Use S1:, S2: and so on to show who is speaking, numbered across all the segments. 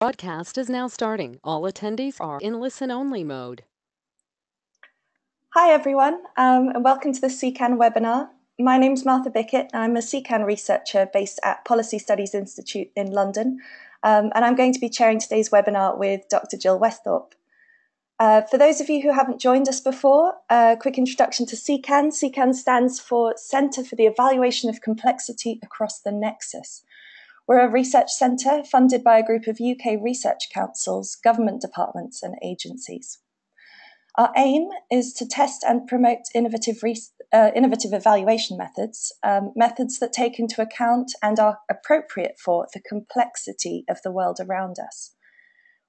S1: Broadcast is now starting. All attendees are in listen-only mode.
S2: Hi everyone, um, and welcome to the CECAN webinar. My name is Martha Bicket. I'm a CECAN researcher based at Policy Studies Institute in London, um, and I'm going to be chairing today's webinar with Dr. Gill Westhorp. Uh, for those of you who haven't joined us before, a quick introduction to CECAN. CECAN stands for Centre for the Evaluation of Complexity Across the Nexus. We're a research centre funded by a group of UK research councils, government departments, and agencies. Our aim is to test and promote innovative, uh, innovative evaluation methods, um, methods that take into account and are appropriate for the complexity of the world around us.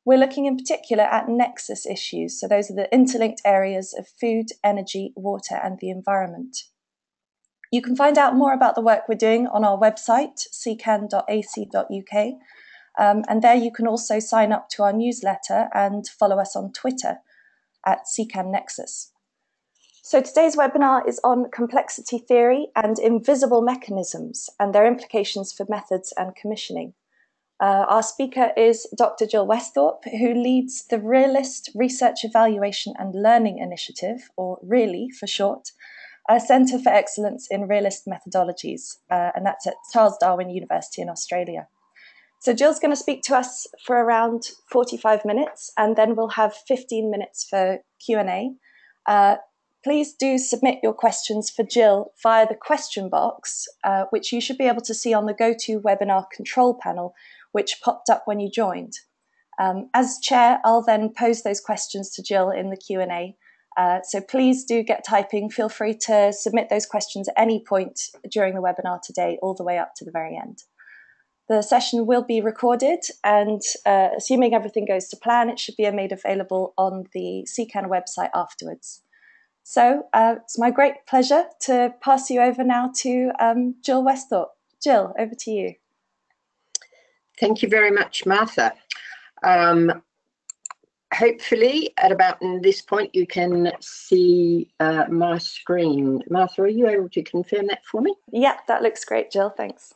S2: We're looking in particular at nexus issues, so those are the interlinked areas of food, energy, water, and the environment. You can find out more about the work we're doing on our website, cecan.ac.uk. Um, and there you can also sign up to our newsletter and follow us on Twitter at CECAN Nexus. So today's webinar is on complexity theory and invisible mechanisms and their implications for methods and commissioning. Uh, our speaker is Dr. Gill Westhorp, who leads the Realist Research Evaluation and Learning Initiative, or REALLY for short, a Centre for Excellence in Realist Methodologies, uh, and that's at Charles Darwin University in Australia. So Gill's going to speak to us for around 45 minutes, and then we'll have 15 minutes for Q&A. Uh, please do submit your questions for Gill via the question box, uh, which you should be able to see on the GoToWebinar control panel, which popped up when you joined. Um, as chair, I'll then pose those questions to Gill in the Q&A, uh, so please do get typing. Feel free to submit those questions at any point during the webinar today, all the way up to the very end. The session will be recorded and uh, assuming everything goes to plan, it should be made available on the CECAN website afterwards. So uh, it's my great pleasure to pass you over now to um, Gill Westhorp. Gill, over to you.
S3: Thank you very much, Martha. Um, hopefully at about this point you can see uh, my screen. Martha, are you able to confirm that for me?
S2: Yeah, that looks great, Gill. Thanks.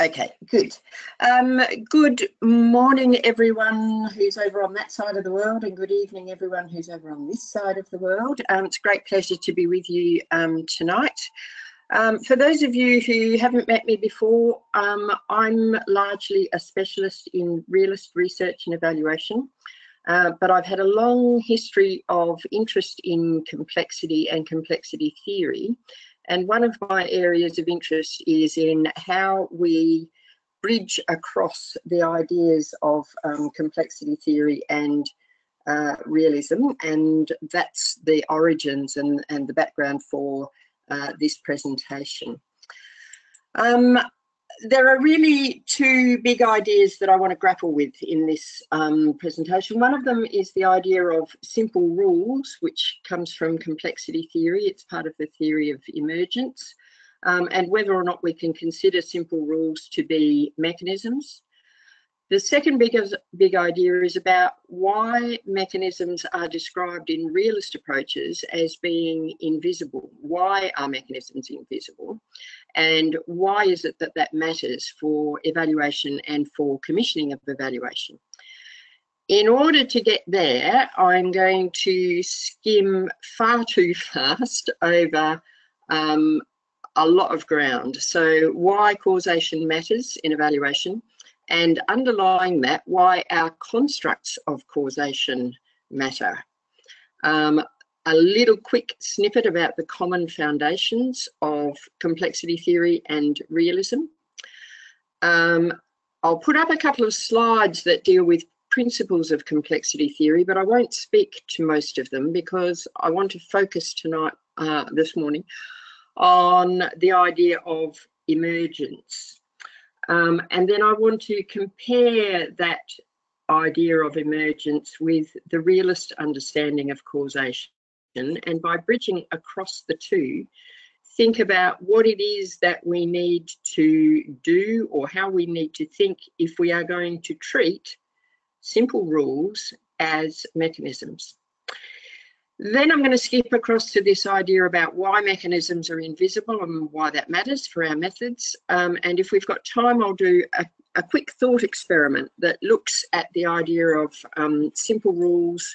S3: Okay, good. Um, good morning, everyone who's over on that side of the world, and good evening, everyone who's over on this side of the world. Um, it's a great pleasure to be with you um, tonight. Um, for those of you who haven't met me before, um, I'm largely a specialist in realist research and evaluation. Uh, but I've had a long history of interest in complexity and complexity theory. And one of my areas of interest is in how we bridge across the ideas of um, complexity theory and uh, realism. And that's the origins and, and the background for uh, this presentation. Um, there are really two big ideas that I want to grapple with in this um, presentation. One of them is the idea of simple rules, which comes from complexity theory. It's part of the theory of emergence, um, and whether or not we can consider simple rules to be mechanisms. The second big, big idea is about why mechanisms are described in realist approaches as being invisible. Why are mechanisms invisible? And why is it that that matters for evaluation and for commissioning of evaluation? In order to get there, I'm going to skim far too fast over um, a lot of ground. So why causation matters in evaluation, and underlying that, why our constructs of causation matter. Um, a little quick snippet about the common foundations of complexity theory and realism. Um, I'll put up a couple of slides that deal with principles of complexity theory, but I won't speak to most of them because I want to focus tonight, uh, this morning, on the idea of emergence. Um, and then I want to compare that idea of emergence with the realist understanding of causation. And by bridging across the two, think about what it is that we need to do or how we need to think if we are going to treat simple rules as mechanisms. Then I'm going to skip across to this idea about why mechanisms are invisible and why that matters for our methods. Um, and if we've got time, I'll do a, a quick thought experiment that looks at the idea of um, simple rules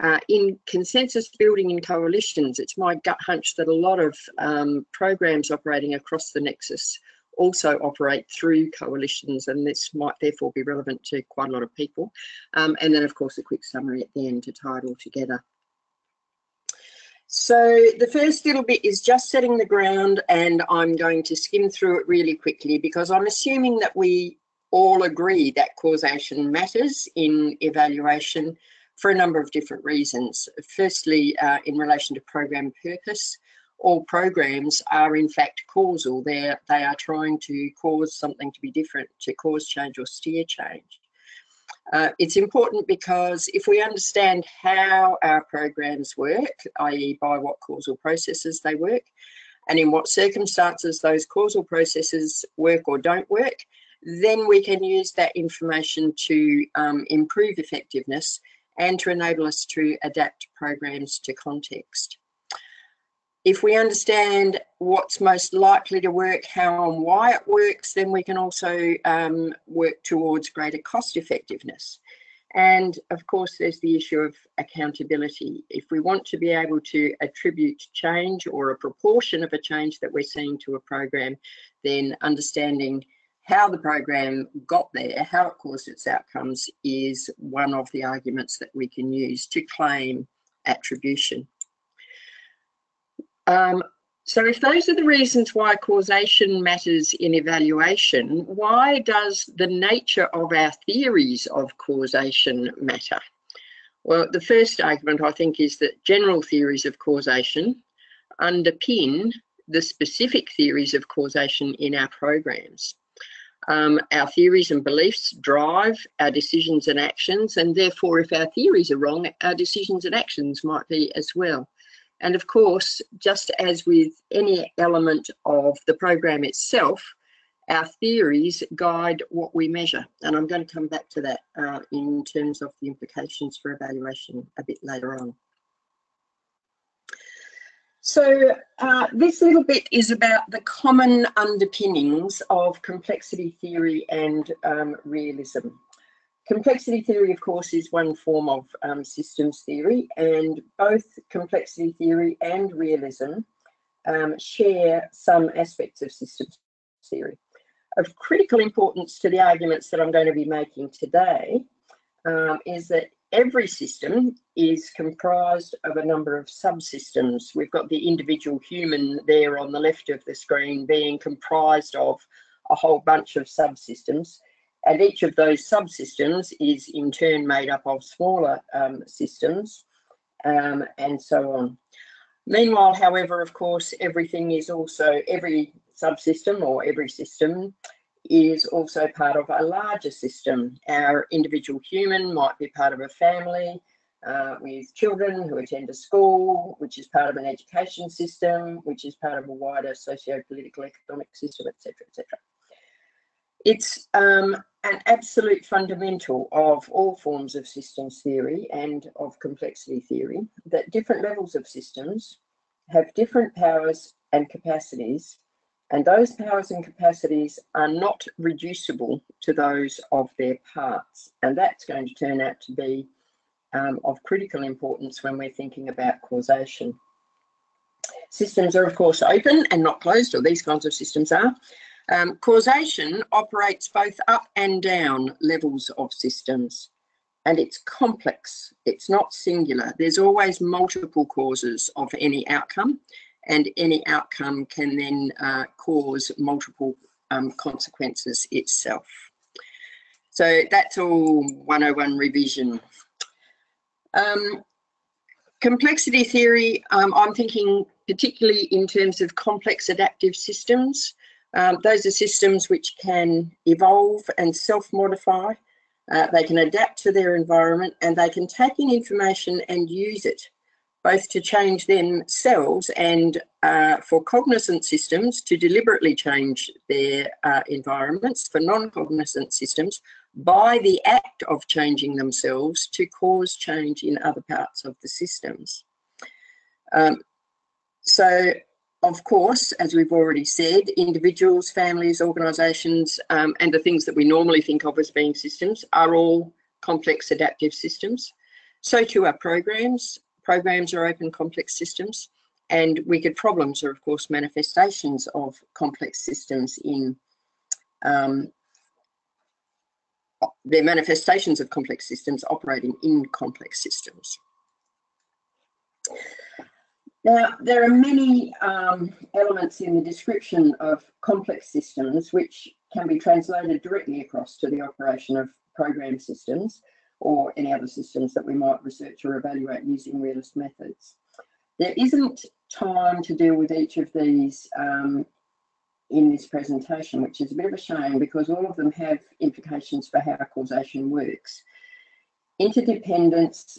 S3: uh, in consensus building in coalitions. It's my gut hunch that a lot of um, programs operating across the nexus also operate through coalitions, and this might therefore be relevant to quite a lot of people. Um, and then, of course, a quick summary at the end to tie it all together. So the first little bit is just setting the ground and I'm going to skim through it really quickly because I'm assuming that we all agree that causation matters in evaluation for a number of different reasons. Firstly, uh, in relation to program purpose, all programs are in fact causal. They're, they are trying to cause something to be different, to cause change or steer change. Uh, it's important because if we understand how our programs work, i.e. by what causal processes they work, and in what circumstances those causal processes work or don't work, then we can use that information to um, improve effectiveness and to enable us to adapt programs to context if we understand what's most likely to work, how and why it works, then we can also um, work towards greater cost effectiveness. And of course, there's the issue of accountability. If we want to be able to attribute change or a proportion of a change that we're seeing to a program, then understanding how the program got there, how it caused its outcomes, is one of the arguments that we can use to claim attribution. Um, so if those are the reasons why causation matters in evaluation, why does the nature of our theories of causation matter? Well, the first argument I think is that general theories of causation underpin the specific theories of causation in our programs. Um, our theories and beliefs drive our decisions and actions, and therefore, if our theories are wrong, our decisions and actions might be as well. And of course, just as with any element of the program itself, our theories guide what we measure. And I'm going to come back to that uh, in terms of the implications for evaluation a bit later on. So uh, this little bit is about the common underpinnings of complexity theory and um, realism. Complexity theory, of course, is one form of um, systems theory, and both complexity theory and realism um, share some aspects of systems theory. Of critical importance to the arguments that I'm going to be making today um, is that every system is comprised of a number of subsystems. We've got the individual human there on the left of the screen being comprised of a whole bunch of subsystems and each of those subsystems is in turn made up of smaller um, systems um, and so on. Meanwhile, however, of course, everything is also, every subsystem or every system is also part of a larger system. Our individual human might be part of a family uh, with children who attend a school, which is part of an education system, which is part of a wider socio-political economic system, etc., etc. It's um, an absolute fundamental of all forms of systems theory and of complexity theory that different levels of systems have different powers and capacities, and those powers and capacities are not reducible to those of their parts. And that's going to turn out to be um, of critical importance when we're thinking about causation. Systems are, of course, open and not closed, or these kinds of systems are. Um, causation operates both up and down levels of systems and it's complex, it's not singular. There's always multiple causes of any outcome and any outcome can then uh, cause multiple um, consequences itself. So that's all 101 revision. Um, complexity theory, um, I'm thinking particularly in terms of complex adaptive systems. Um, those are systems which can evolve and self-modify. Uh, they can adapt to their environment and they can take in information and use it both to change themselves and uh, for cognizant systems to deliberately change their uh, environments, for non-cognizant systems by the act of changing themselves to cause change in other parts of the systems. Um, so of course, as we've already said, individuals, families, organisations, um, and the things that we normally think of as being systems are all complex adaptive systems. So too are programs. Programs are open complex systems and wicked problems are of course manifestations of complex systems in um, they're manifestations of complex systems operating in complex systems. Now, there are many um, elements in the description of complex systems which can be translated directly across to the operation of program systems or any other systems that we might research or evaluate using realist methods. There isn't time to deal with each of these um, in this presentation, which is a bit of a shame because all of them have implications for how causation works. Interdependence,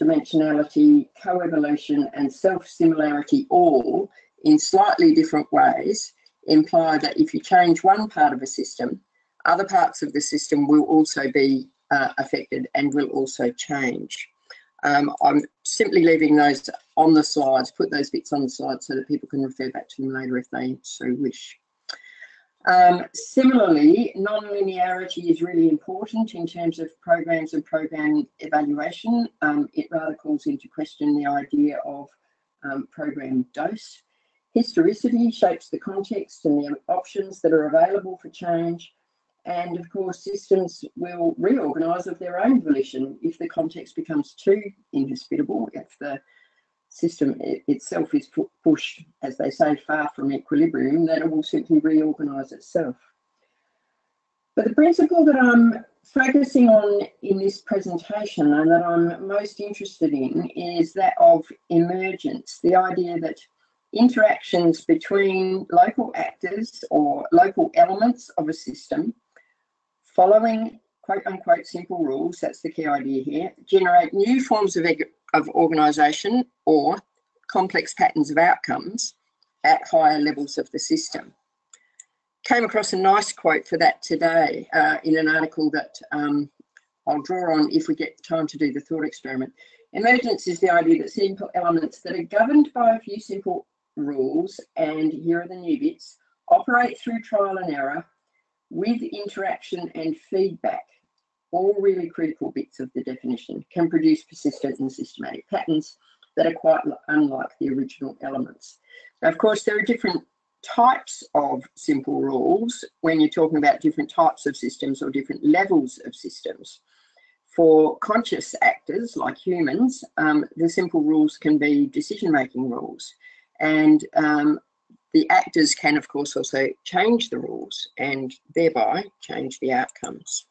S3: multidimensionality, coevolution, and self-similarity all, in slightly different ways, imply that if you change one part of a system, other parts of the system will also be uh, affected and will also change. Um, I'm simply leaving those on the slides, put those bits on the slides so that people can refer back to them later if they so wish. Um, similarly, non-linearity is really important in terms of programs and program evaluation. Um, it rather calls into question the idea of um, program dose. Historicity shapes the context and the options that are available for change. And of course, systems will reorganise of their own volition if the context becomes too inhospitable, if the system itself is pushed, as they say, far from equilibrium, then it will simply reorganise itself. But the principle that I'm focusing on in this presentation and that I'm most interested in is that of emergence, the idea that interactions between local actors or local elements of a system following quote unquote simple rules, that's the key idea here, generate new forms of, of organisation or complex patterns of outcomes at higher levels of the system. Came across a nice quote for that today uh, in an article that um, I'll draw on if we get time to do the thought experiment. Emergence is the idea that simple elements that are governed by a few simple rules, and here are the new bits, operate through trial and error with interaction and feedback, all really critical bits of the definition, can produce persistent and systematic patterns that are quite unlike the original elements. Now, of course, there are different types of simple rules when you're talking about different types of systems or different levels of systems. For conscious actors like humans, um, the simple rules can be decision-making rules. And um, the actors can, of course, also change the rules and thereby change the outcomes.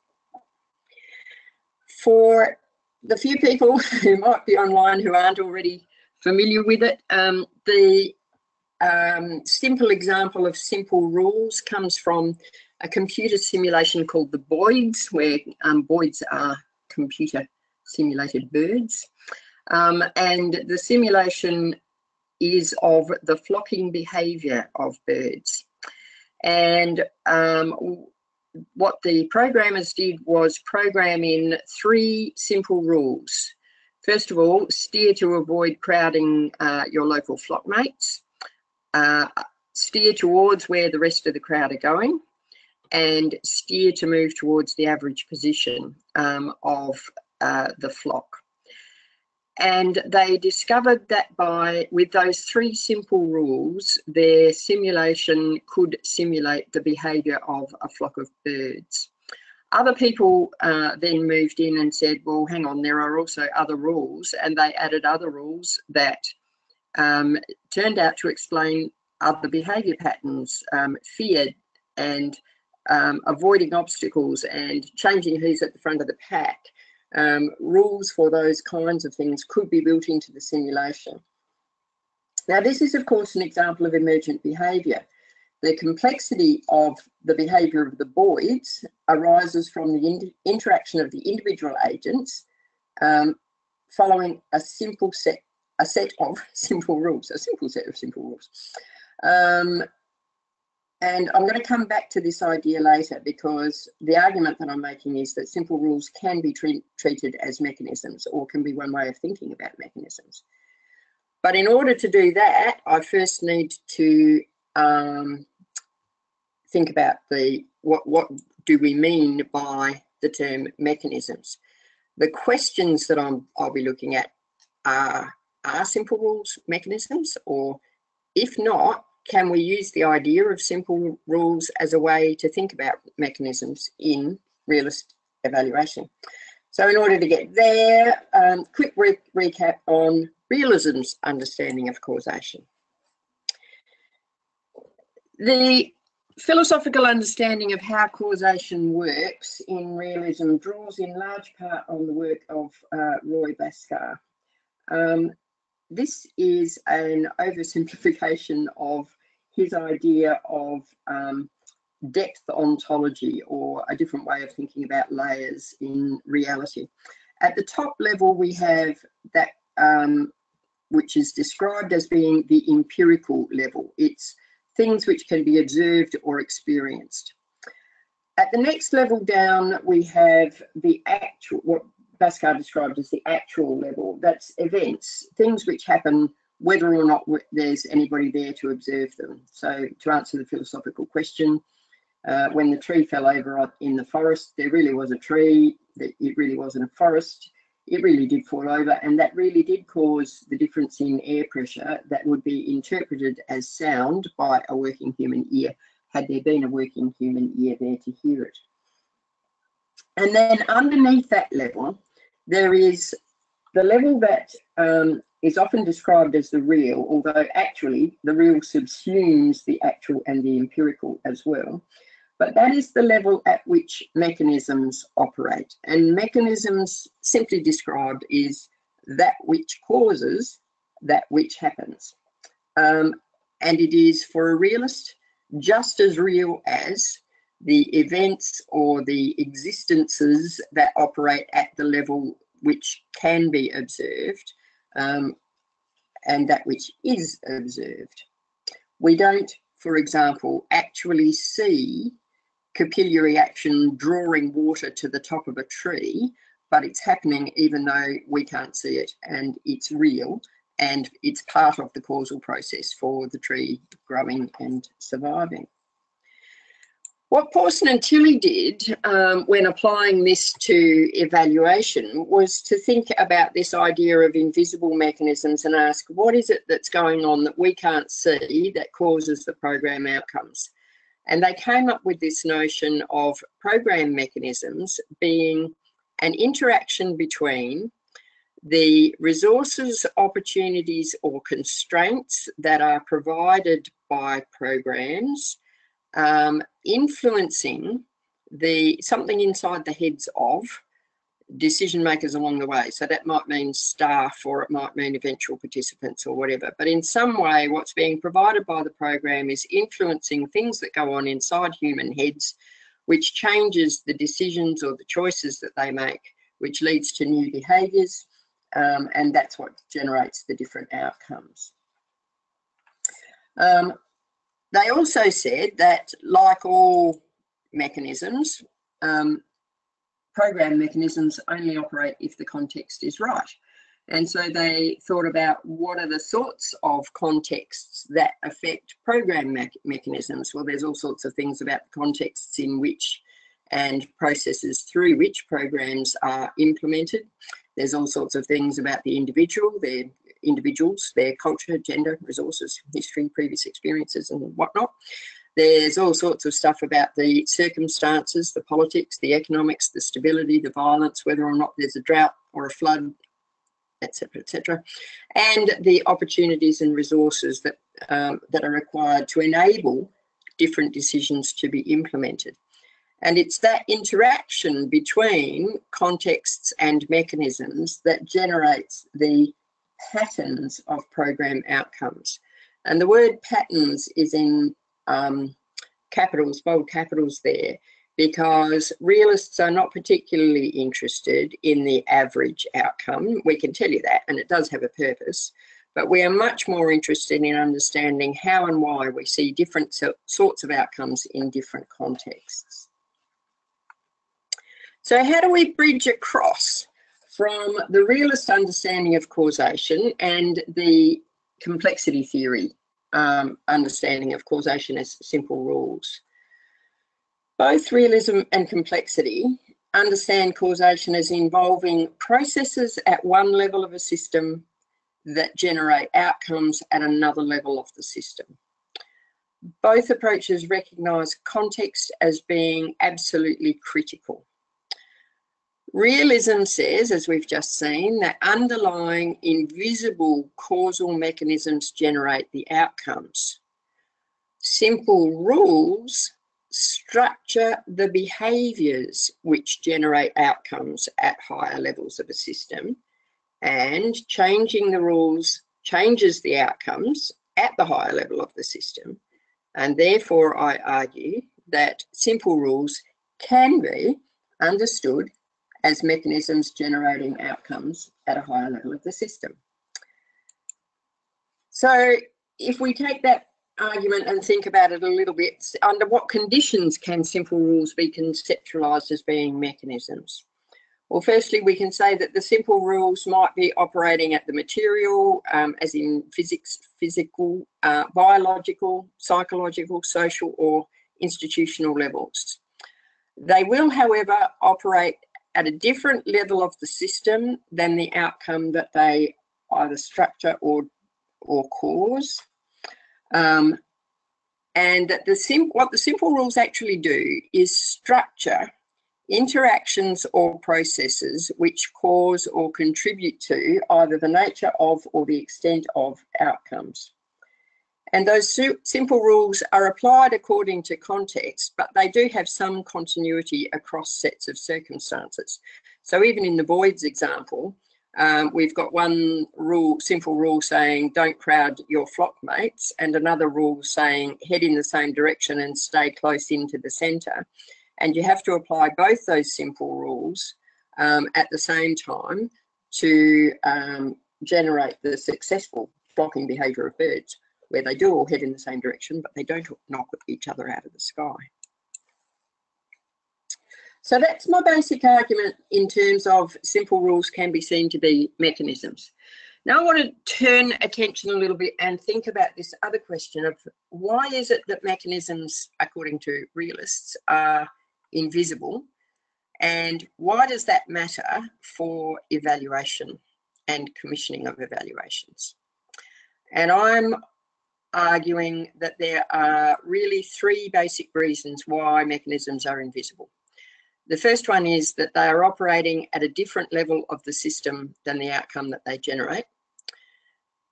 S3: For the few people who might be online who aren't already familiar with it, um, the um, simple example of simple rules comes from a computer simulation called the Boids, where um, Boids are computer simulated birds. Um, and the simulation is of the flocking behaviour of birds. And um, what the programmers did was program in three simple rules. First of all, steer to avoid crowding uh, your local flock mates, uh, steer towards where the rest of the crowd are going, and steer to move towards the average position um, of uh, the flock and they discovered that by with those three simple rules their simulation could simulate the behavior of a flock of birds. Other people uh, then moved in and said well hang on there are also other rules and they added other rules that um, turned out to explain other behavior patterns um, fear and um, avoiding obstacles and changing who's at the front of the pack um, rules for those kinds of things could be built into the simulation. Now, this is, of course, an example of emergent behaviour. The complexity of the behaviour of the Boids arises from the in interaction of the individual agents um, following a simple set, a set of simple rules, a simple set of simple rules. Um, and I'm going to come back to this idea later because the argument that I'm making is that simple rules can be treat, treated as mechanisms or can be one way of thinking about mechanisms. But in order to do that, I first need to um, think about the what what do we mean by the term mechanisms. The questions that I'm, I'll be looking at are, are simple rules mechanisms or if not, can we use the idea of simple rules as a way to think about mechanisms in realist evaluation? So in order to get there, um, quick re recap on realism's understanding of causation. The philosophical understanding of how causation works in realism draws in large part on the work of uh, Roy Bhaskar. Um, this is an oversimplification of his idea of um, depth ontology or a different way of thinking about layers in reality. At the top level, we have that um, which is described as being the empirical level. It's things which can be observed or experienced. At the next level down, we have the actual, what Bhaskar described as the actual level. That's events, things which happen whether or not there's anybody there to observe them. So to answer the philosophical question, uh, when the tree fell over in the forest, there really was a tree, it really wasn't a forest, it really did fall over and that really did cause the difference in air pressure that would be interpreted as sound by a working human ear had there been a working human ear there to hear it. And then underneath that level, there is the level that um, is often described as the real, although actually the real subsumes the actual and the empirical as well. But that is the level at which mechanisms operate. And mechanisms, simply described, is that which causes that which happens. Um, and it is for a realist just as real as the events or the existences that operate at the level which can be observed um, and that which is observed. We don't, for example, actually see capillary action drawing water to the top of a tree, but it's happening even though we can't see it and it's real and it's part of the causal process for the tree growing and surviving. What Pawson and Tilley did um, when applying this to evaluation was to think about this idea of invisible mechanisms and ask what is it that's going on that we can't see that causes the program outcomes. And they came up with this notion of program mechanisms being an interaction between the resources, opportunities, or constraints that are provided by programs um, influencing the something inside the heads of decision makers along the way. So that might mean staff or it might mean eventual participants or whatever. But in some way, what's being provided by the program is influencing things that go on inside human heads, which changes the decisions or the choices that they make, which leads to new behaviours. Um, and that's what generates the different outcomes. Um, they also said that, like all mechanisms, um, program mechanisms only operate if the context is right. And so they thought about what are the sorts of contexts that affect program me mechanisms. Well, there's all sorts of things about the contexts in which and processes through which programs are implemented. There's all sorts of things about the individual, their individuals, their culture, gender, resources, history, previous experiences and whatnot. There's all sorts of stuff about the circumstances, the politics, the economics, the stability, the violence, whether or not there's a drought or a flood, etc., etc., and the opportunities and resources that um, that are required to enable different decisions to be implemented. And it's that interaction between contexts and mechanisms that generates the patterns of program outcomes. And the word patterns is in um, capitals, bold capitals there, because realists are not particularly interested in the average outcome. We can tell you that, and it does have a purpose, but we are much more interested in understanding how and why we see different so sorts of outcomes in different contexts. So how do we bridge across from the realist understanding of causation and the complexity theory um, understanding of causation as simple rules. Both realism and complexity understand causation as involving processes at one level of a system that generate outcomes at another level of the system. Both approaches recognise context as being absolutely critical. Realism says, as we've just seen, that underlying invisible causal mechanisms generate the outcomes. Simple rules structure the behaviours which generate outcomes at higher levels of a system and changing the rules changes the outcomes at the higher level of the system. And therefore, I argue that simple rules can be understood as mechanisms generating outcomes at a higher level of the system. So if we take that argument and think about it a little bit, under what conditions can simple rules be conceptualised as being mechanisms? Well, firstly, we can say that the simple rules might be operating at the material, um, as in physics, physical, uh, biological, psychological, social, or institutional levels. They will, however, operate at a different level of the system than the outcome that they either structure or, or cause. Um, and that the sim what the simple rules actually do is structure interactions or processes which cause or contribute to either the nature of or the extent of outcomes. And those simple rules are applied according to context, but they do have some continuity across sets of circumstances. So even in the Boids example, um, we've got one rule, simple rule saying don't crowd your flock mates, and another rule saying head in the same direction and stay close into the centre. And you have to apply both those simple rules um, at the same time to um, generate the successful flocking behaviour of birds, where they do all head in the same direction, but they don't knock each other out of the sky. So that's my basic argument in terms of simple rules can be seen to be mechanisms. Now I want to turn attention a little bit and think about this other question of why is it that mechanisms, according to realists, are invisible and why does that matter for evaluation and commissioning of evaluations? And I'm arguing that there are really three basic reasons why mechanisms are invisible. The first one is that they are operating at a different level of the system than the outcome that they generate.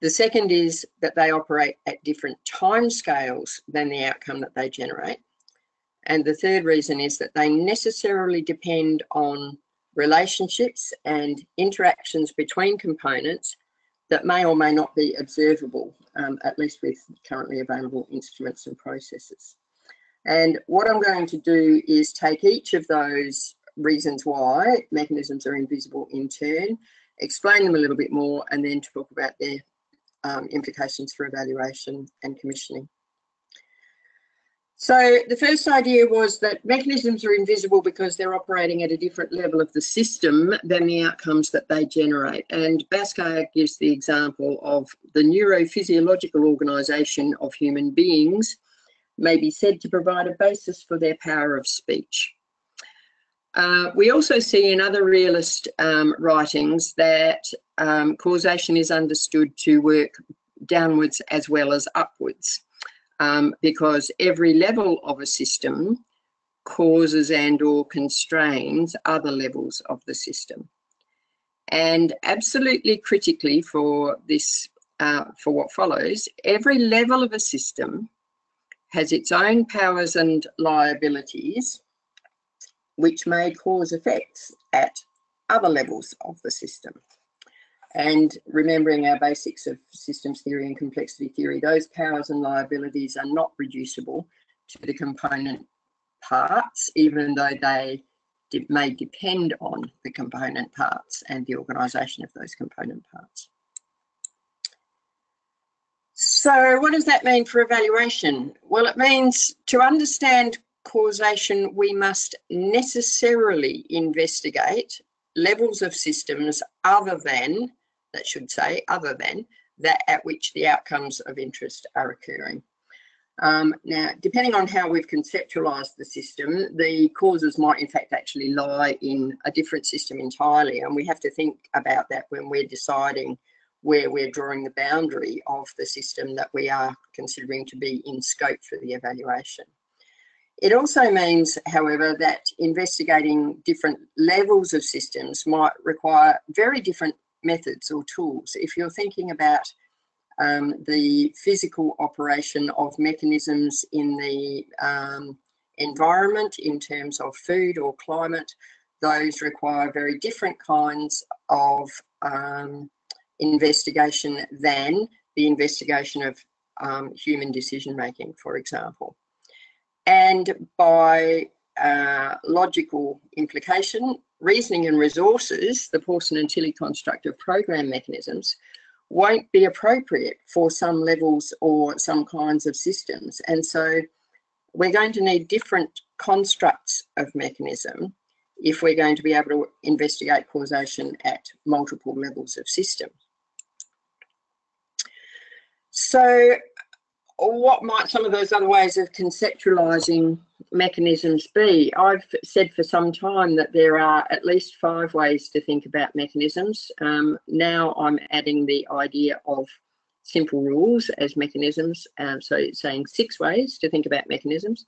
S3: The second is that they operate at different time scales than the outcome that they generate. And the third reason is that they necessarily depend on relationships and interactions between components that may or may not be observable, um, at least with currently available instruments and processes. And what I'm going to do is take each of those reasons why mechanisms are invisible in turn, explain them a little bit more, and then talk about their um, implications for evaluation and commissioning. So the first idea was that mechanisms are invisible because they're operating at a different level of the system than the outcomes that they generate. And Bhaskar gives the example of the neurophysiological organisation of human beings may be said to provide a basis for their power of speech. Uh, we also see in other realist um, writings that um, causation is understood to work downwards as well as upwards um, because every level of a system causes and or constrains other levels of the system. And absolutely critically for this, uh, for what follows, every level of a system has its own powers and liabilities, which may cause effects at other levels of the system. And remembering our basics of systems theory and complexity theory, those powers and liabilities are not reducible to the component parts, even though they may depend on the component parts and the organisation of those component parts. So what does that mean for evaluation? Well, it means to understand causation, we must necessarily investigate levels of systems other than that should say, other than that at which the outcomes of interest are occurring. Um, now, depending on how we've conceptualised the system, the causes might in fact actually lie in a different system entirely, and we have to think about that when we're deciding where we're drawing the boundary of the system that we are considering to be in scope for the evaluation. It also means, however, that investigating different levels of systems might require very different methods or tools. If you're thinking about um, the physical operation of mechanisms in the um, environment in terms of food or climate, those require very different kinds of um, investigation than the investigation of um, human decision making, for example. And by uh, logical implication, reasoning and resources, the Pawson and Tilley construct of program mechanisms, won't be appropriate for some levels or some kinds of systems. And so we're going to need different constructs of mechanism if we're going to be able to investigate causation at multiple levels of systems. So what might some of those other ways of conceptualising mechanisms be? I've said for some time that there are at least five ways to think about mechanisms. Um, now I'm adding the idea of simple rules as mechanisms, um, so saying six ways to think about mechanisms.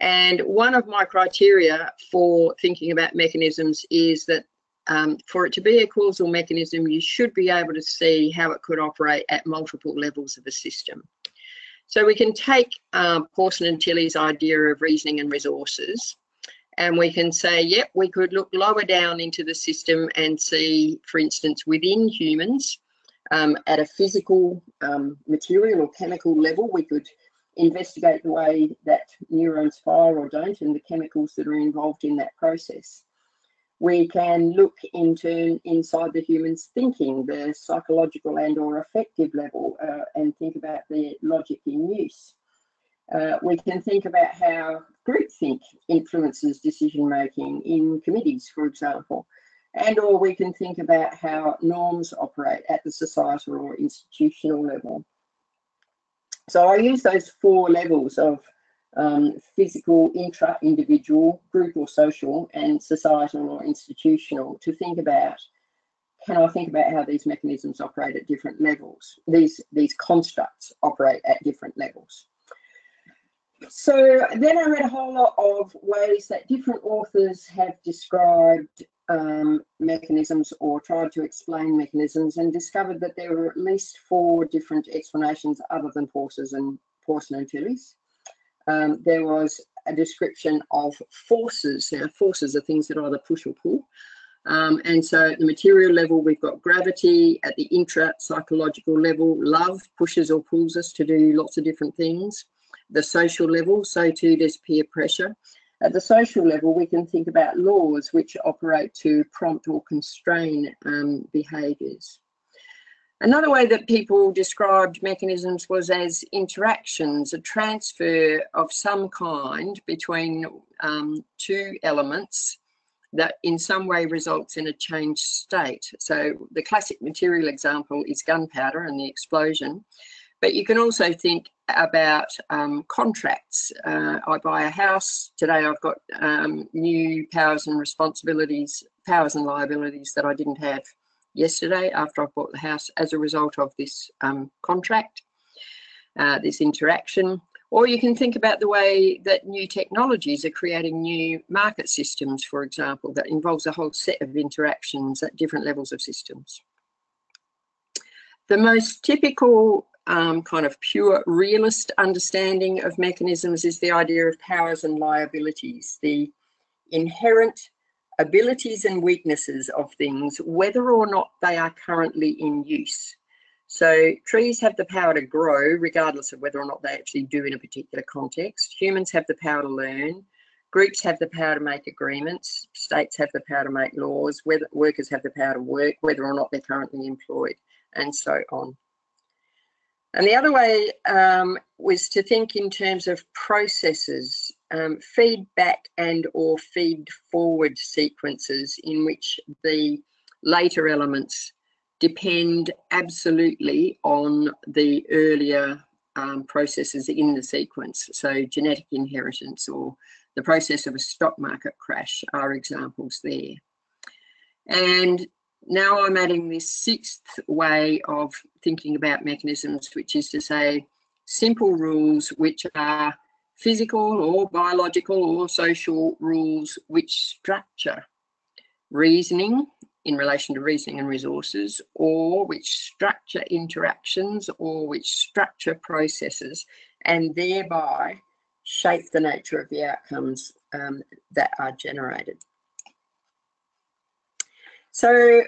S3: And one of my criteria for thinking about mechanisms is that um, for it to be a causal mechanism, you should be able to see how it could operate at multiple levels of a system. So we can take um, Pawson and Tilley's idea of reasoning and resources and we can say, yep, we could look lower down into the system and see, for instance, within humans, um, at a physical, um, material or chemical level, we could investigate the way that neurons fire or don't and the chemicals that are involved in that process we can look into inside the human's thinking, the psychological and or affective level, uh, and think about the logic in use. Uh, we can think about how groupthink influences decision making in committees, for example, and or we can think about how norms operate at the societal or institutional level. So I use those four levels of um, physical, intra-individual, group or social, and societal or institutional to think about can I think about how these mechanisms operate at different levels? These, these constructs operate at different levels. So then I read a whole lot of ways that different authors have described um, mechanisms or tried to explain mechanisms and discovered that there were at least four different explanations other than Pawson's and Pawson and um, there was a description of forces. Now, forces are things that either push or pull. Um, and so at the material level, we've got gravity. At the intra-psychological level, love pushes or pulls us to do lots of different things. The social level, so too does peer pressure. At the social level, we can think about laws which operate to prompt or constrain um, behaviours. Another way that people described mechanisms was as interactions, a transfer of some kind between um, two elements that in some way results in a changed state. So the classic material example is gunpowder and the explosion. But you can also think about um, contracts. Uh, I buy a house, today I've got um, new powers and responsibilities, powers and liabilities that I didn't have yesterday after I bought the house as a result of this um, contract, uh, this interaction. Or you can think about the way that new technologies are creating new market systems, for example, that involves a whole set of interactions at different levels of systems. The most typical um, kind of pure realist understanding of mechanisms is the idea of powers and liabilities, the inherent abilities and weaknesses of things, whether or not they are currently in use. So trees have the power to grow regardless of whether or not they actually do in a particular context. Humans have the power to learn. Groups have the power to make agreements. States have the power to make laws. Whether workers have the power to work, whether or not they're currently employed, and so on. And the other way um, was to think in terms of processes um, feedback and or feed forward sequences in which the later elements depend absolutely on the earlier um, processes in the sequence. So genetic inheritance or the process of a stock market crash are examples there. And now I'm adding this sixth way of thinking about mechanisms, which is to say simple rules which are physical or biological or social rules which structure reasoning in relation to reasoning and resources or which structure interactions or which structure processes and thereby shape the nature of the outcomes um, that are generated. So,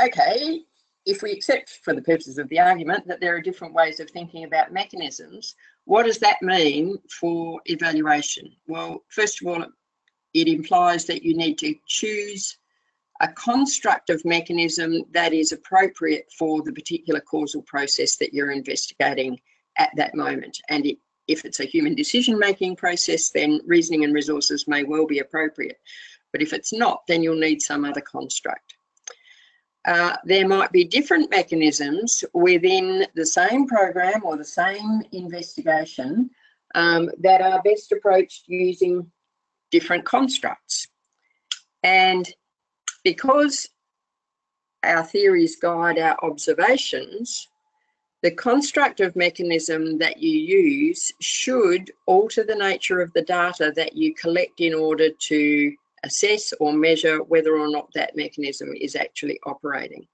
S3: okay, if we accept for the purposes of the argument that there are different ways of thinking about mechanisms, what does that mean for evaluation? Well, first of all, it implies that you need to choose a construct of mechanism that is appropriate for the particular causal process that you're investigating at that moment. And it, if it's a human decision making process, then reasoning and resources may well be appropriate. But if it's not, then you'll need some other construct. Uh, there might be different mechanisms within the same program or the same investigation um, that are best approached using different constructs. And because our theories guide our observations, the construct of mechanism that you use should alter the nature of the data that you collect in order to assess or measure whether or not that mechanism is actually operating.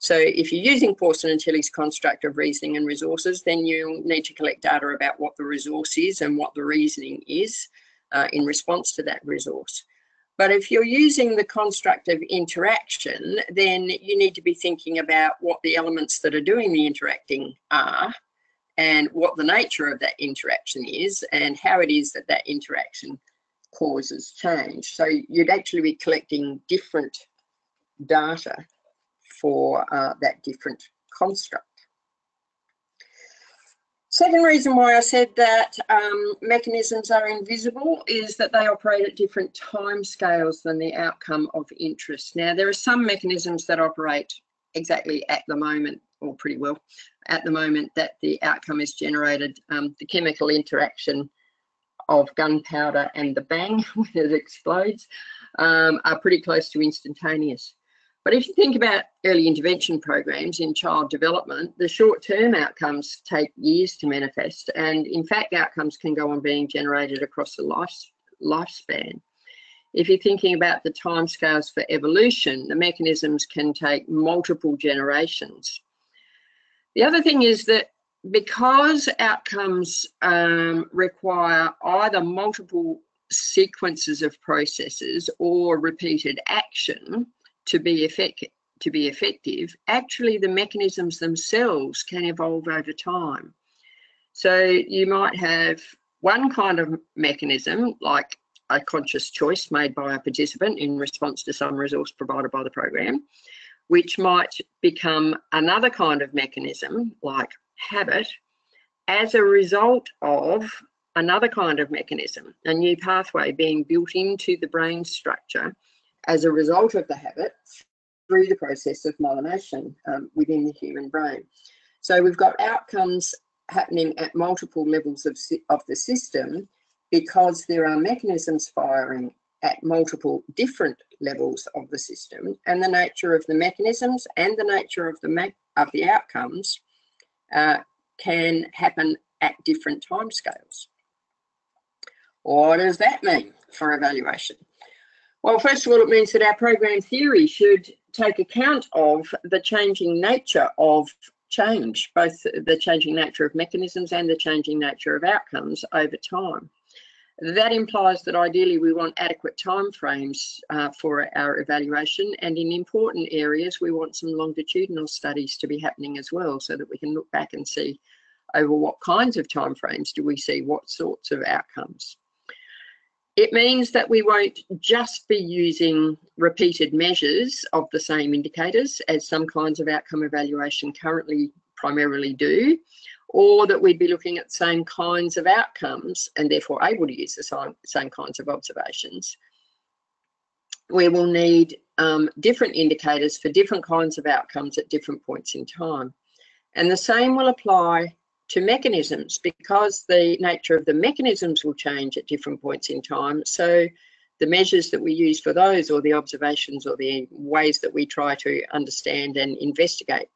S3: So if you're using Pawson and Tilley's construct of reasoning and resources, then you'll need to collect data about what the resource is and what the reasoning is uh, in response to that resource. But if you're using the construct of interaction, then you need to be thinking about what the elements that are doing the interacting are and what the nature of that interaction is and how it is that that interaction causes change. So you'd actually be collecting different data for uh, that different construct. Second reason why I said that um, mechanisms are invisible is that they operate at different time scales than the outcome of interest. Now, there are some mechanisms that operate exactly at the moment, or pretty well, at the moment that the outcome is generated. Um, the chemical interaction of gunpowder and the bang when it explodes um, are pretty close to instantaneous. But if you think about early intervention programs in child development, the short term outcomes take years to manifest. And in fact, outcomes can go on being generated across the life, lifespan. If you're thinking about the timescales for evolution, the mechanisms can take multiple generations. The other thing is that because outcomes um, require either multiple sequences of processes or repeated action, to be effective to be effective, actually the mechanisms themselves can evolve over time. So you might have one kind of mechanism, like a conscious choice made by a participant in response to some resource provided by the program, which might become another kind of mechanism, like habit, as a result of another kind of mechanism, a new pathway being built into the brain structure as a result of the habit through the process of myelination um, within the human brain. So we've got outcomes happening at multiple levels of, of the system because there are mechanisms firing at multiple different levels of the system and the nature of the mechanisms and the nature of the of the outcomes uh, can happen at different timescales. What does that mean for evaluation? Well, first of all, it means that our program theory should take account of the changing nature of change, both the changing nature of mechanisms and the changing nature of outcomes over time. That implies that ideally we want adequate timeframes uh, for our evaluation and in important areas we want some longitudinal studies to be happening as well so that we can look back and see over what kinds of timeframes do we see what sorts of outcomes. It means that we won't just be using repeated measures of the same indicators as some kinds of outcome evaluation currently primarily do, or that we'd be looking at same kinds of outcomes and therefore able to use the same, same kinds of observations. We will need um, different indicators for different kinds of outcomes at different points in time. And the same will apply to mechanisms because the nature of the mechanisms will change at different points in time. So the measures that we use for those or the observations or the ways that we try to understand and investigate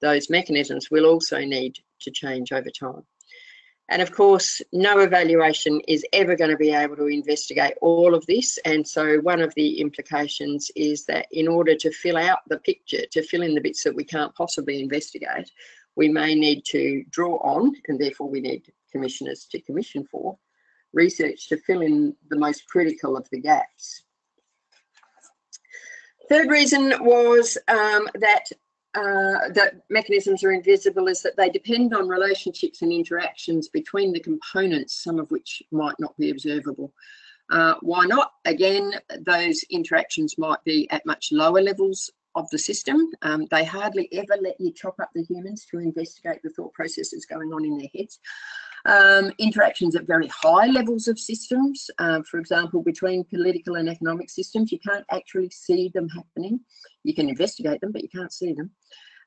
S3: those mechanisms will also need to change over time. And of course, no evaluation is ever going to be able to investigate all of this. And so one of the implications is that in order to fill out the picture, to fill in the bits that we can't possibly investigate, we may need to draw on, and therefore we need commissioners to commission for, research to fill in the most critical of the gaps. Third reason was um, that uh, that mechanisms are invisible is that they depend on relationships and interactions between the components, some of which might not be observable. Uh, why not? Again, those interactions might be at much lower levels of the system. Um, they hardly ever let you chop up the humans to investigate the thought processes going on in their heads. Um, interactions at very high levels of systems, uh, for example, between political and economic systems, you can't actually see them happening. You can investigate them, but you can't see them.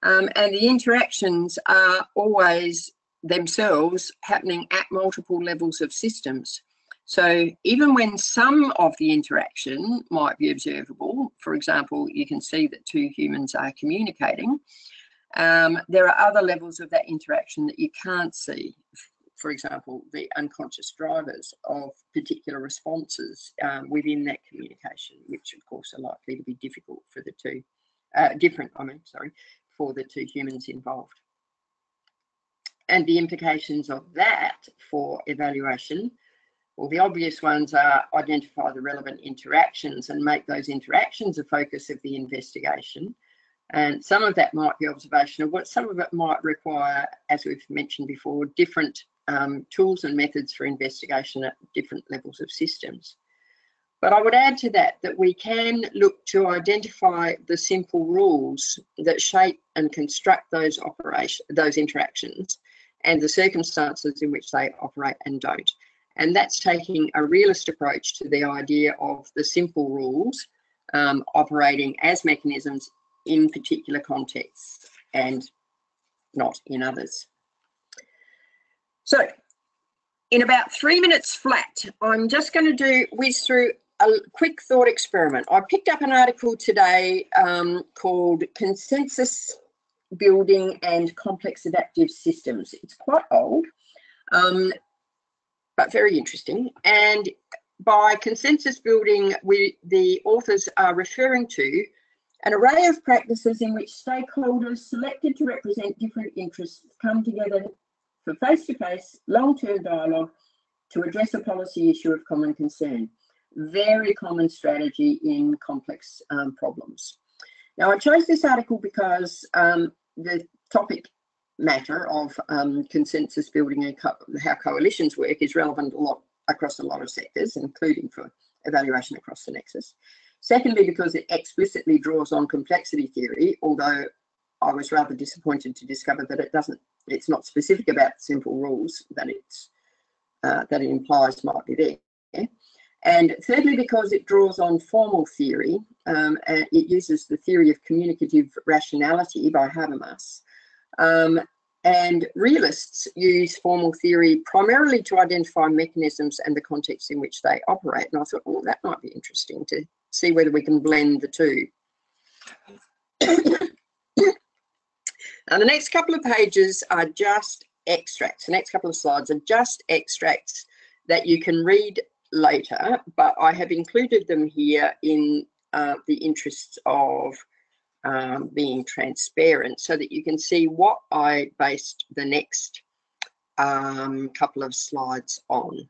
S3: Um, and the interactions are always themselves happening at multiple levels of systems. So even when some of the interaction might be observable, for example, you can see that two humans are communicating, um, there are other levels of that interaction that you can't see for example, the unconscious drivers of particular responses um, within that communication, which of course are likely to be difficult for the two, uh, different, I mean, sorry, for the two humans involved. And the implications of that for evaluation, well, the obvious ones are identify the relevant interactions and make those interactions a focus of the investigation. And some of that might be observational, but some of it might require, as we've mentioned before, different um, tools and methods for investigation at different levels of systems. But I would add to that that we can look to identify the simple rules that shape and construct those operation, those interactions and the circumstances in which they operate and don't. And that's taking a realist approach to the idea of the simple rules um, operating as mechanisms in particular contexts and not in others. So in about three minutes flat, I'm just going to do whiz through a quick thought experiment. I picked up an article today um, called Consensus Building and Complex Adaptive Systems. It's quite old, um, but very interesting. And by consensus building, we, the authors are referring to an array of practices in which stakeholders selected to represent different interests come together for face-to-face, long-term dialogue to address a policy issue of common concern. Very common strategy in complex um, problems. Now, I chose this article because um, the topic matter of um, consensus building and co how coalitions work is relevant a lot across a lot of sectors, including for evaluation across the nexus. Secondly, because it explicitly draws on complexity theory, although I was rather disappointed to discover that it doesn't, it's not specific about simple rules that it's uh, that it implies might be there. And thirdly, because it draws on formal theory, um, and it uses the theory of communicative rationality by Habermas. Um, and realists use formal theory primarily to identify mechanisms and the context in which they operate. And I thought, oh, that might be interesting to see whether we can blend the two. Now the next couple of pages are just extracts. The next couple of slides are just extracts that you can read later, but I have included them here in uh, the interests of um, being transparent so that you can see what I based the next um, couple of slides on.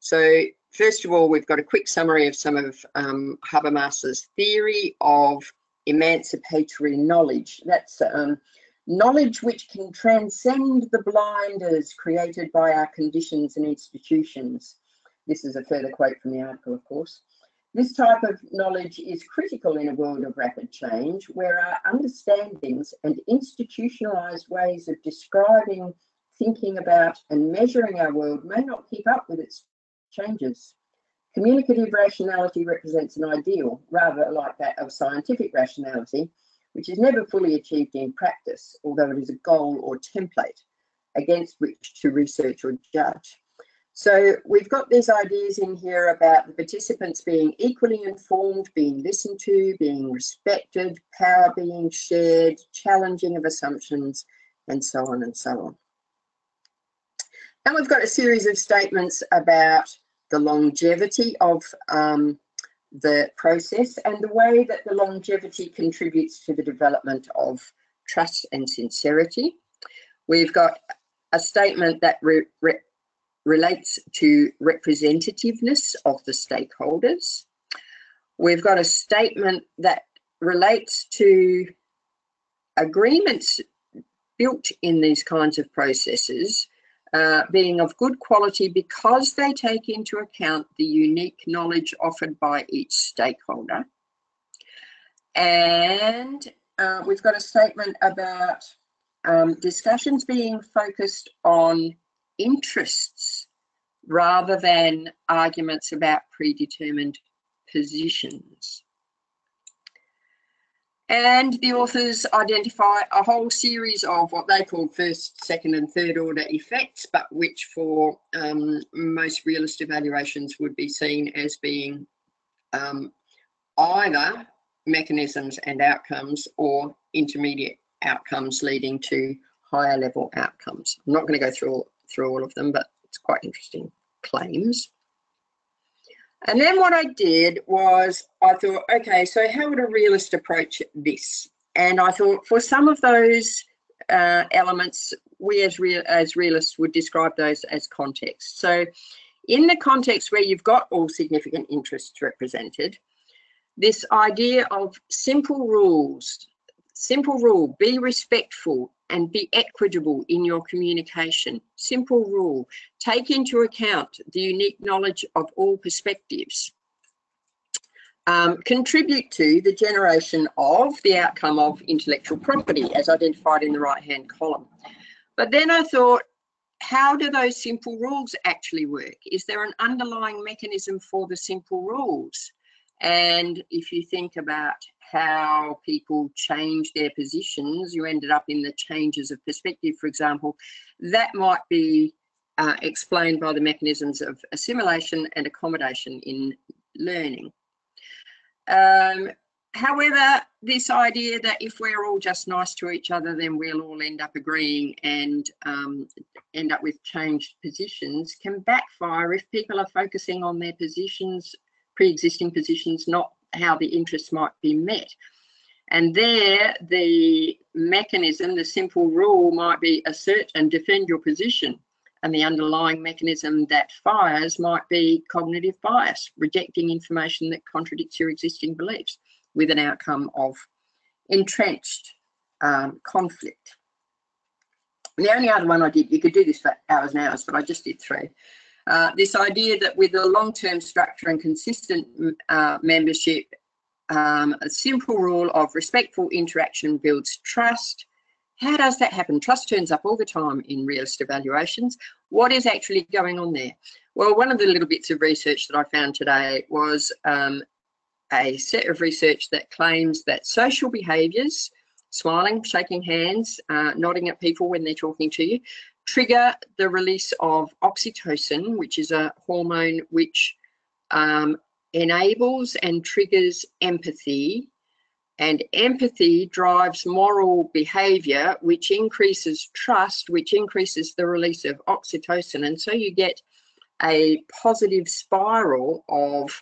S3: So first of all, we've got a quick summary of some of um, Habermas's theory of emancipatory knowledge. That's um, knowledge which can transcend the blinders created by our conditions and institutions. This is a further quote from the article, of course. This type of knowledge is critical in a world of rapid change where our understandings and institutionalized ways of describing, thinking about, and measuring our world may not keep up with its changes. Communicative rationality represents an ideal, rather like that of scientific rationality, which is never fully achieved in practice, although it is a goal or template against which to research or judge. So we've got these ideas in here about the participants being equally informed, being listened to, being respected, power being shared, challenging of assumptions, and so on and so on. And we've got a series of statements about the longevity of um, the process and the way that the longevity contributes to the development of trust and sincerity. We've got a statement that re re relates to representativeness of the stakeholders. We've got a statement that relates to agreements built in these kinds of processes uh, being of good quality because they take into account the unique knowledge offered by each stakeholder. And uh, we've got a statement about um, discussions being focused on interests rather than arguments about predetermined positions. And the authors identify a whole series of what they call first, second, and third order effects, but which for um, most realist evaluations would be seen as being um, either mechanisms and outcomes or intermediate outcomes leading to higher level outcomes. I'm not going to go through all, through all of them, but it's quite interesting claims. And then what I did was I thought, okay, so how would a realist approach this? And I thought for some of those uh, elements, we as, real, as realists would describe those as context. So in the context where you've got all significant interests represented, this idea of simple rules, simple rule, be respectful, and be equitable in your communication. Simple rule, take into account the unique knowledge of all perspectives. Um, contribute to the generation of the outcome of intellectual property as identified in the right hand column. But then I thought, how do those simple rules actually work? Is there an underlying mechanism for the simple rules? And if you think about how people change their positions, you ended up in the changes of perspective, for example, that might be uh, explained by the mechanisms of assimilation and accommodation in learning. Um, however, this idea that if we're all just nice to each other, then we'll all end up agreeing and um, end up with changed positions can backfire if people are focusing on their positions, pre-existing positions, not how the interests might be met. And there, the mechanism, the simple rule might be assert and defend your position. And the underlying mechanism that fires might be cognitive bias, rejecting information that contradicts your existing beliefs with an outcome of entrenched um, conflict. And the only other one I did, you could do this for hours and hours, but I just did three. Uh, this idea that with a long-term structure and consistent uh, membership, um, a simple rule of respectful interaction builds trust. How does that happen? Trust turns up all the time in realist evaluations. What is actually going on there? Well, one of the little bits of research that I found today was um, a set of research that claims that social behaviours, smiling, shaking hands, uh, nodding at people when they're talking to you, trigger the release of oxytocin, which is a hormone which um, enables and triggers empathy. And empathy drives moral behavior, which increases trust, which increases the release of oxytocin. And so you get a positive spiral of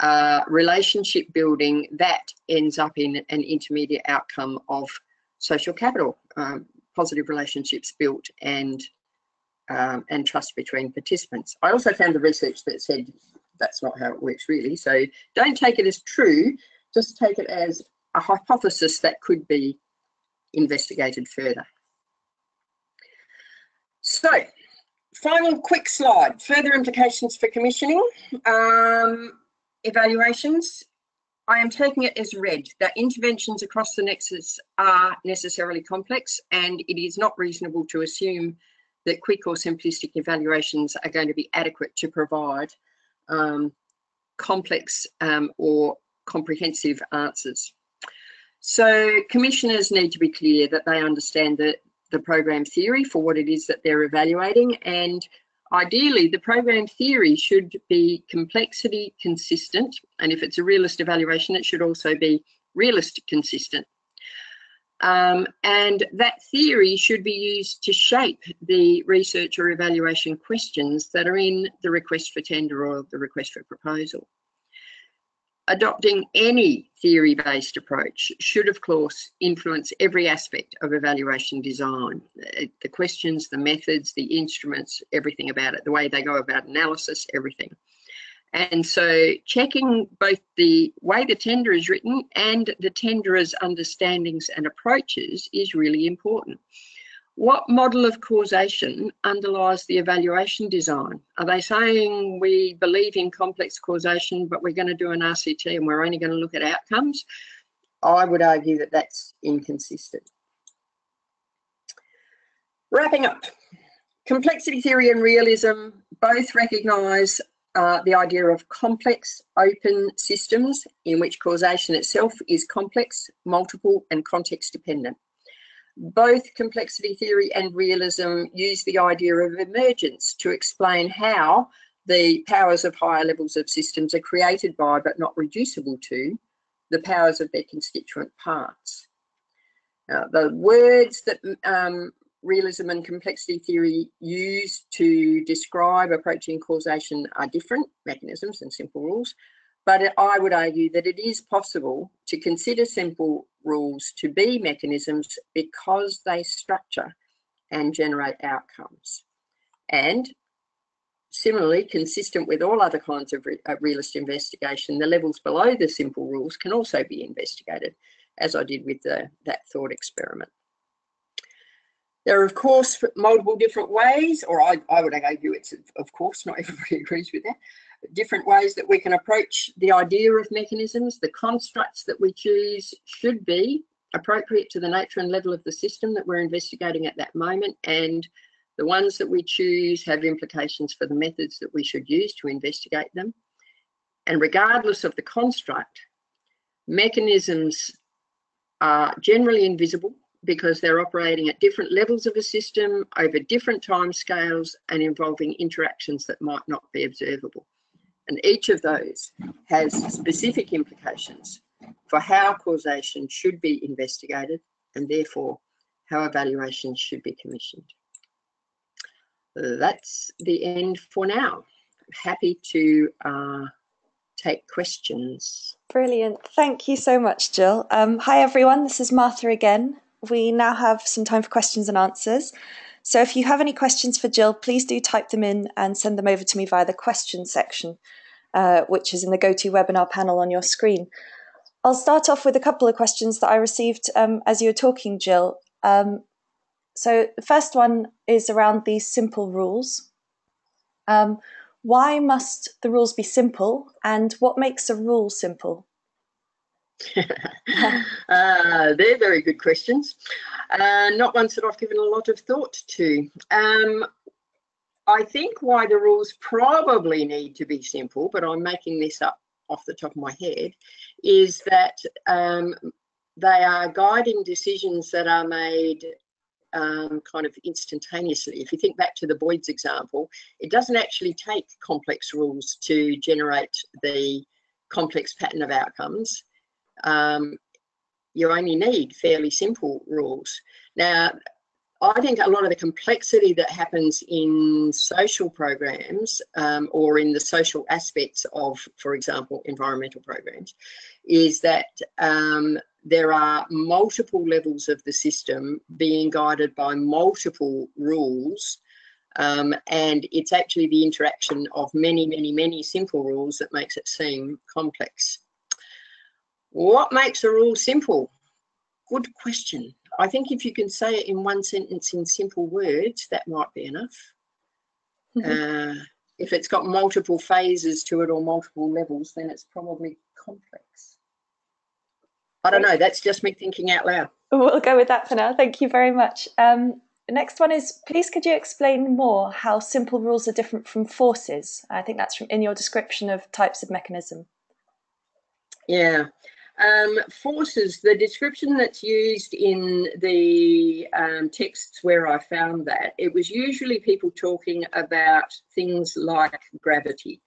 S3: uh, relationship building that ends up in an intermediate outcome of social capital. Um, positive relationships built and um, and trust between participants. I also found the research that said that's not how it works really. So don't take it as true, just take it as a hypothesis that could be investigated further. So final quick slide, further implications for commissioning. Um, evaluations, I am taking it as read that interventions across the nexus are necessarily complex and it is not reasonable to assume that quick or simplistic evaluations are going to be adequate to provide um, complex um, or comprehensive answers. So commissioners need to be clear that they understand the, the program theory for what it is that they're evaluating and ideally the program theory should be complexity consistent and if it's a realist evaluation it should also be realist consistent. Um, and that theory should be used to shape the research or evaluation questions that are in the request for tender or the request for proposal. Adopting any theory-based approach should, of course, influence every aspect of evaluation design. The questions, the methods, the instruments, everything about it, the way they go about analysis, everything. And so checking both the way the tender is written and the tenderer's understandings and approaches is really important. What model of causation underlies the evaluation design? Are they saying we believe in complex causation, but we're going to do an RCT and we're only going to look at outcomes? I would argue that that's inconsistent. Wrapping up, complexity theory and realism both recognise uh, the idea of complex open systems in which causation itself is complex, multiple and context dependent. Both complexity theory and realism use the idea of emergence to explain how the powers of higher levels of systems are created by but not reducible to the powers of their constituent parts. Now, the words that um, realism and complexity theory use to describe approaching causation are different mechanisms and simple rules, but I would argue that it is possible to consider simple rules to be mechanisms because they structure and generate outcomes. And similarly, consistent with all other kinds of re uh, realist investigation, the levels below the simple rules can also be investigated, as I did with the, that thought experiment. There are, of course, multiple different ways, or I, I would argue it's, of course, not everybody agrees with that, different ways that we can approach the idea of mechanisms. The constructs that we choose should be appropriate to the nature and level of the system that we're investigating at that moment. And the ones that we choose have implications for the methods that we should use to investigate them. And regardless of the construct, mechanisms are generally invisible because they're operating at different levels of a system over different time scales and involving interactions that might not be observable. And each of those has specific implications for how causation should be investigated and therefore how evaluations should be commissioned. That's the end for now. Happy to uh, take questions.
S2: Brilliant. Thank you so much, Gill. Um, hi, everyone. This is Martha again we now have some time for questions and answers. So if you have any questions for Gill, please do type them in and send them over to me via the questions section, uh, which is in the GoToWebinar panel on your screen. I'll start off with a couple of questions that I received um, as you were talking, Gill. Um, so the first one is around these simple rules. Um, why must the rules be simple and what makes a rule simple?
S3: uh, they're very good questions. Uh, not ones that I've given a lot of thought to. Um, I think why the rules probably need to be simple, but I'm making this up off the top of my head, is that um, they are guiding decisions that are made um, kind of instantaneously. If you think back to the Boids example, it doesn't actually take complex rules to generate the complex pattern of outcomes um, you only need fairly simple rules. Now, I think a lot of the complexity that happens in social programs um, or in the social aspects of, for example, environmental programs, is that um, there are multiple levels of the system being guided by multiple rules. Um, and it's actually the interaction of many, many, many simple rules that makes it seem complex. What makes a rule simple? Good question. I think if you can say it in one sentence in simple words, that might be enough. Mm -hmm. uh, if it's got multiple phases to it or multiple levels, then it's probably complex. I don't know. That's just me thinking out loud.
S2: We'll go with that for now. Thank you very much. Um, the next one is please could you explain more how simple rules are different from forces? I think that's from in your description of types of mechanism.
S3: Yeah. Um, forces, the description that's used in the um, texts where I found that, it was usually people talking about things like gravity.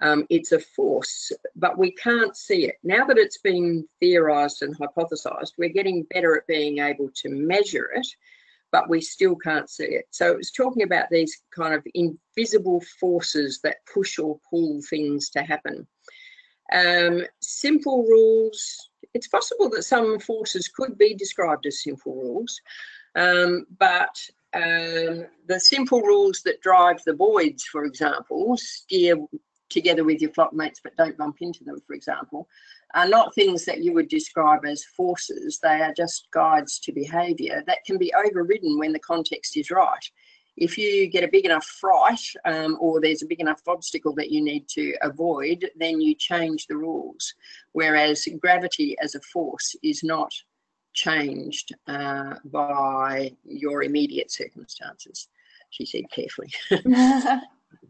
S3: Um, it's a force, but we can't see it. Now that it's been theorised and hypothesised, we're getting better at being able to measure it, but we still can't see it. So it was talking about these kind of invisible forces that push or pull things to happen. Um, simple rules, it's possible that some forces could be described as simple rules, um, but um, the simple rules that drive the Boids, for example, steer together with your flock mates but don't bump into them, for example, are not things that you would describe as forces. They are just guides to behaviour that can be overridden when the context is right if you get a big enough fright um, or there's a big enough obstacle that you need to avoid, then you change the rules. Whereas gravity as a force is not changed uh, by your immediate circumstances, she said carefully.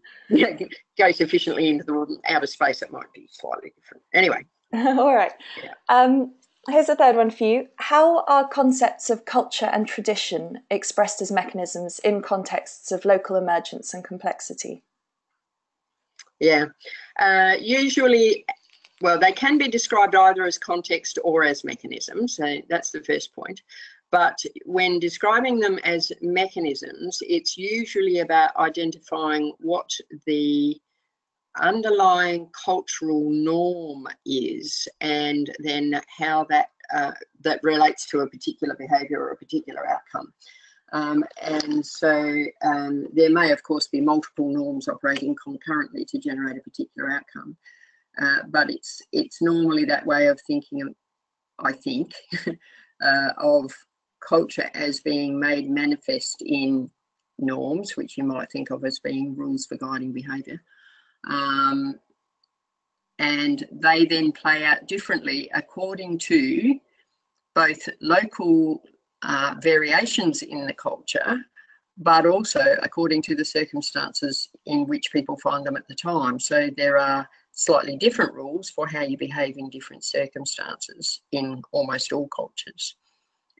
S3: yeah, go sufficiently into the outer space, it might be slightly different. Anyway.
S2: All right. Yeah. Um, Here's a third one for you. How are concepts of culture and tradition expressed as mechanisms in contexts of local emergence and complexity?
S3: Yeah, uh, usually, well, they can be described either as context or as mechanisms. So that's the first point. But when describing them as mechanisms, it's usually about identifying what the underlying cultural norm is and then how that uh, that relates to a particular behavior or a particular outcome. Um, and so um, there may, of course, be multiple norms operating concurrently to generate a particular outcome. Uh, but it's it's normally that way of thinking, I think, uh, of culture as being made manifest in norms, which you might think of as being rules for guiding behaviour, um, and they then play out differently according to both local uh, variations in the culture, but also according to the circumstances in which people find them at the time. So there are slightly different rules for how you behave in different circumstances in almost all cultures.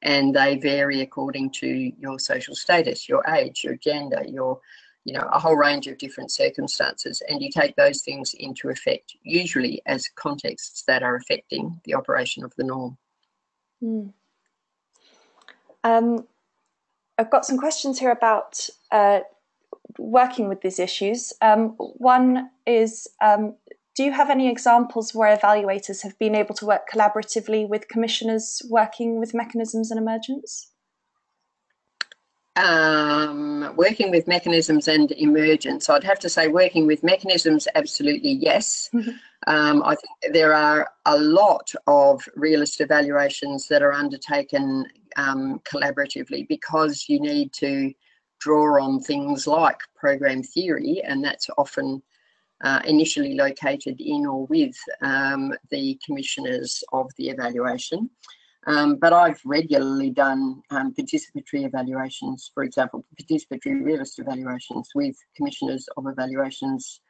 S3: And they vary according to your social status, your age, your gender, your you know, a whole range of different circumstances, and you take those things into effect, usually as contexts that are affecting the operation of the norm. Mm.
S2: Um, I've got some questions here about uh, working with these issues. Um, one is um, Do you have any examples where evaluators have been able to work collaboratively with commissioners working with mechanisms and emergence?
S3: Um, working with mechanisms and emergence. I'd have to say working with mechanisms, absolutely yes. Mm-hmm. Um, I think there are a lot of realist evaluations that are undertaken um, collaboratively because you need to draw on things like program theory, and that's often uh, initially located in or with um, the commissioners of the evaluation. Um, but I've regularly done um, participatory evaluations, for example, participatory realist evaluations with commissioners of evaluations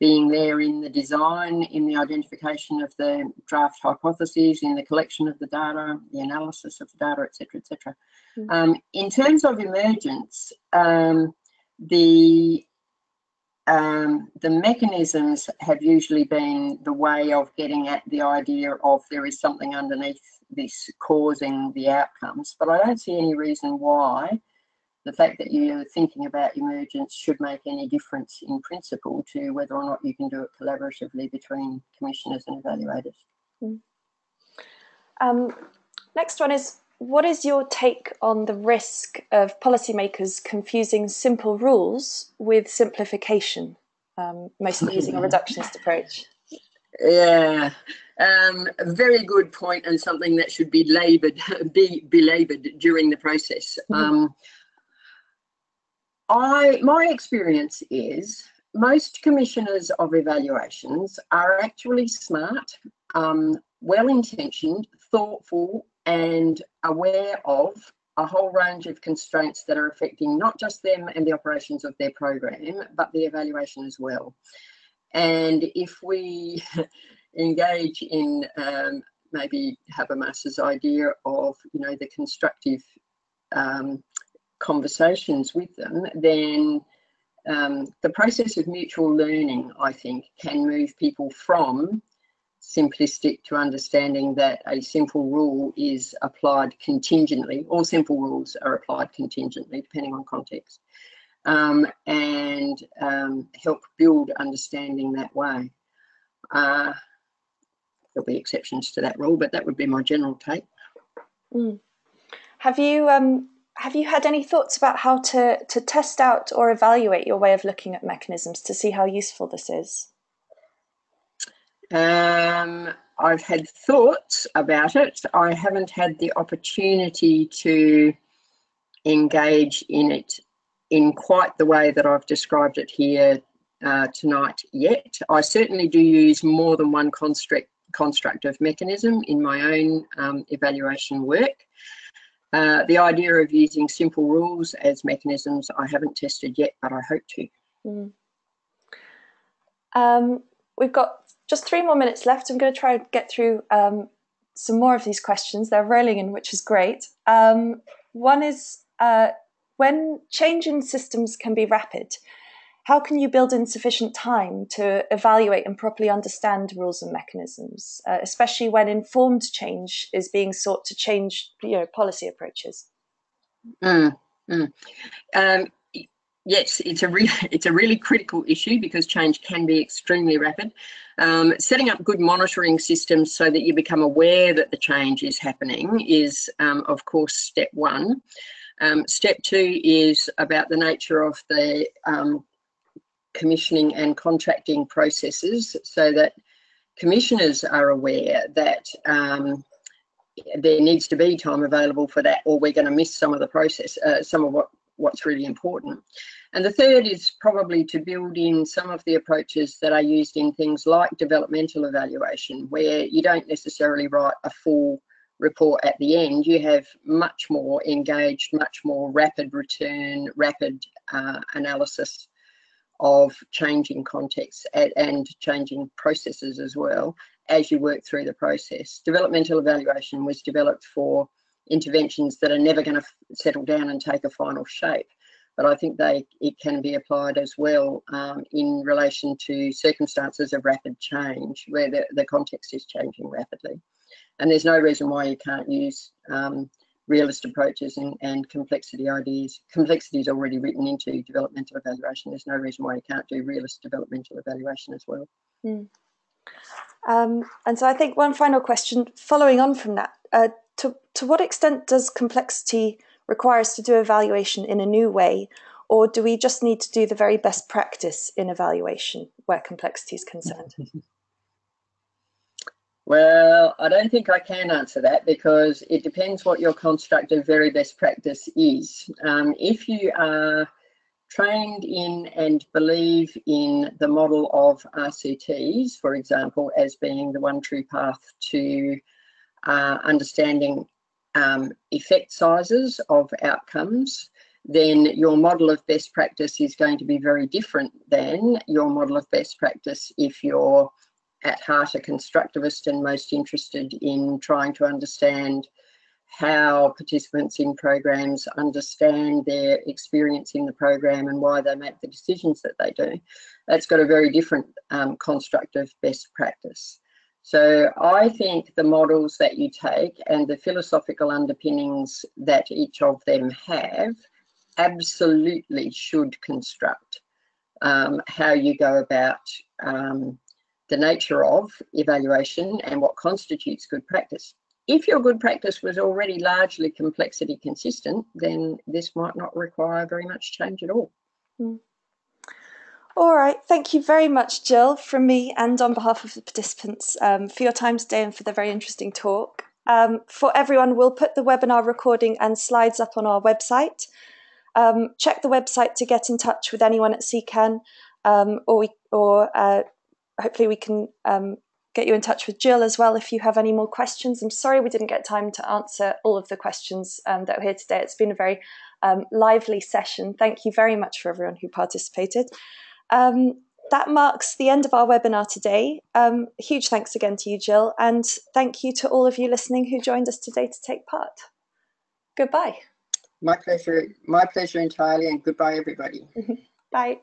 S3: being there in the design, in the identification of the draft hypotheses, in the collection of the data, the analysis of the data, etc., etc. Mm. Um, in terms of emergence, um, the um, the mechanisms have usually been the way of getting at the idea of there is something underneath this causing the outcomes. But I don't see any reason why the fact that you're thinking about emergence should make any difference in principle to whether or not you can do it collaboratively between commissioners and evaluators. Mm.
S2: Um, next one is what is your take on the risk of policymakers confusing simple rules with simplification, um, mostly using a reductionist approach?
S3: Yeah, um, a very good point and something that should be laboured, be belaboured during the process. Mm-hmm. Um, I my experience is most commissioners of evaluations are actually smart, um, well intentioned, thoughtful, and aware of a whole range of constraints that are affecting not just them and the operations of their program, but the evaluation as well. And if we engage in um, maybe Habermas's idea of, you know, the constructive um, conversations with them, then um, the process of mutual learning, I think, can move people from simplistic to understanding that a simple rule is applied contingently. All simple rules are applied contingently, depending on context, um, and um, help build understanding that way. Uh, there'll be exceptions to that rule, but that would be my general take.
S2: Mm. Have you um, have you had any thoughts about how to to test out or evaluate your way of looking at mechanisms to see how useful this is?
S3: Um, I've had thoughts about it. I haven't had the opportunity to engage in it in quite the way that I've described it here uh, tonight yet. I certainly do use more than one construct, constructive mechanism in my own um, evaluation work. Uh, the idea of using simple rules as mechanisms I haven't tested yet, but I hope to. Mm.
S2: Um, we've got just three more minutes left. I'm going to try and get through um, some more of these questions. They're rolling in, which is great. Um, one is uh, when change in systems can be rapid, how can you build in sufficient time to evaluate and properly understand rules and mechanisms, uh, especially when informed change is being sought to change you know, policy approaches?
S3: Mm, mm. Um, yes, it's a really it's a really critical issue because change can be extremely rapid. Um, setting up good monitoring systems so that you become aware that the change is happening is, um, of course, step one. Um, step two is about the nature of the um, commissioning and contracting processes so that commissioners are aware that um, there needs to be time available for that or we're going to miss some of the process, uh, some of what what's really important. And the third is probably to build in some of the approaches that are used in things like developmental evaluation, where you don't necessarily write a full report at the end, you have much more engaged, much more rapid return, rapid uh, analysis of changing contexts and, and changing processes as well as you work through the process. Developmental evaluation was developed for interventions that are never going to settle down and take a final shape. But I think they it can be applied as well um, in relation to circumstances of rapid change where the, the context is changing rapidly. And there's no reason why you can't use um, realist approaches and, and complexity ideas. Complexity is already written into developmental evaluation. There's no reason why you can't do realist developmental evaluation as well. Mm.
S2: Um, and so I think one final question following on from that. Uh, to, to what extent does complexity require us to do evaluation in a new way, or do we just need to do the very best practice in evaluation where complexity is concerned?
S3: Well, I don't think I can answer that because it depends what your construct of very best practice is. Um, if you are trained in and believe in the model of RCTs, for example, as being the one true path to uh, understanding um, effect sizes of outcomes, then your model of best practice is going to be very different than your model of best practice if you're at heart a constructivist and most interested in trying to understand how participants in programs understand their experience in the program and why they make the decisions that they do. That's got a very different um, construct of best practice. So I think the models that you take and the philosophical underpinnings that each of them have absolutely should construct um, how you go about um, the nature of evaluation and what constitutes good practice. If your good practice was already largely complexity consistent, then this might not require very much change at all. Mm.
S2: All right, thank you very much, Gill, from me and on behalf of the participants um, for your time today and for the very interesting talk. Um, for everyone, we'll put the webinar recording and slides up on our website. Um, check the website to get in touch with anyone at CECAN, um, or we, or uh, hopefully we can um, get you in touch with Gill as well if you have any more questions. I'm sorry we didn't get time to answer all of the questions um, that were here today. It's been a very lively session. Thank you very much for everyone who participated. Um, that marks the end of our webinar today. Um, huge thanks again to you, Gill, and thank you to all of you listening who joined us today to take part. Goodbye.
S3: My pleasure. My pleasure entirely, and goodbye, everybody.
S2: Bye.